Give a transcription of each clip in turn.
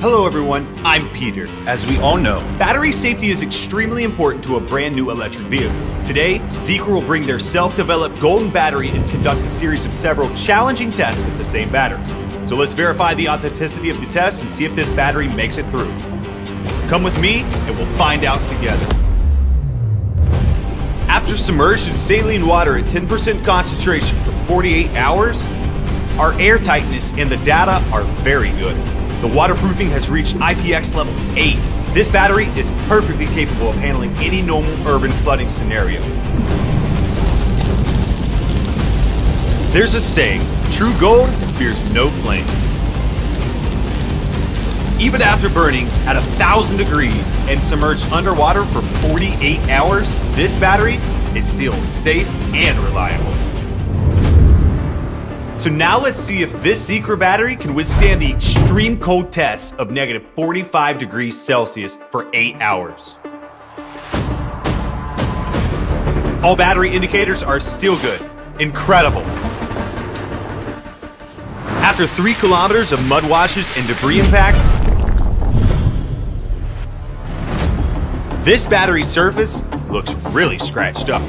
Hello everyone, I'm Peter. As we all know, battery safety is extremely important to a brand new electric vehicle. Today, Zeekr will bring their self-developed golden battery and conduct a series of several challenging tests with the same battery. So let's verify the authenticity of the tests and see if this battery makes it through. Come with me and we'll find out together. After submerged in saline water at 10% concentration for 48 hours, our air tightness and the data are very good. The waterproofing has reached IPX level 8. This battery is perfectly capable of handling any normal urban flooding scenario. There's a saying, true gold fears no flame. Even after burning at a thousand degrees and submerged underwater for 48 hours, this battery is still safe and reliable. So now let's see if this Zeekr battery can withstand the extreme cold test of negative 45 degrees Celsius for 8 hours. All battery indicators are still good. Incredible. After 3 kilometers of mud washes and debris impacts, this battery surface looks really scratched up.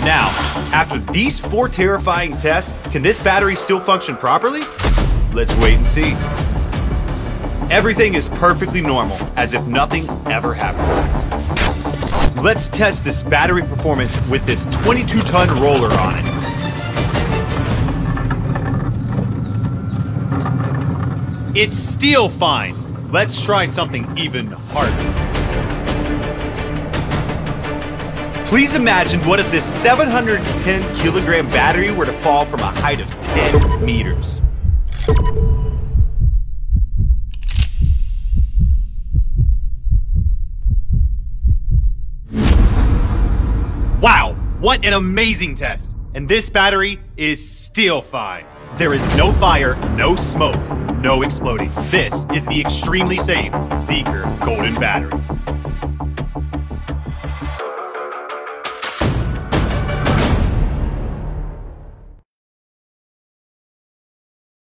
Now, after these four terrifying tests, can this battery still function properly? Let's wait and see. Everything is perfectly normal, as if nothing ever happened. Let's test this battery performance with this 22-ton roller on it. It's still fine. Let's try something even harder. Please imagine what if this 710 kilogram battery were to fall from a height of 10 meters. Wow, what an amazing test! And this battery is still fine. There is no fire, no smoke, no exploding. This is the extremely safe Zeekr Golden Battery.